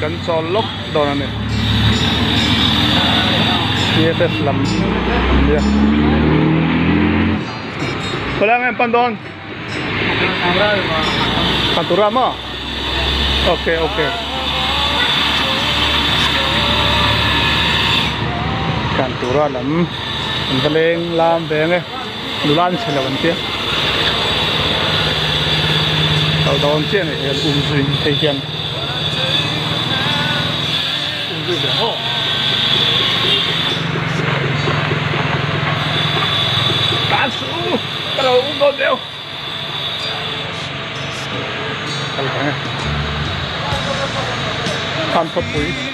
kan chol lok don ani TFF lam Wala nga yung pandon Pantura mo Okay okay Kantura lam Ang galing lam benge Lulan sila wantia Tàu đón trên này hiện ung duy thấy siya dúvida. Bom. Passo para o modelo. Calma, calma. Calma, calma.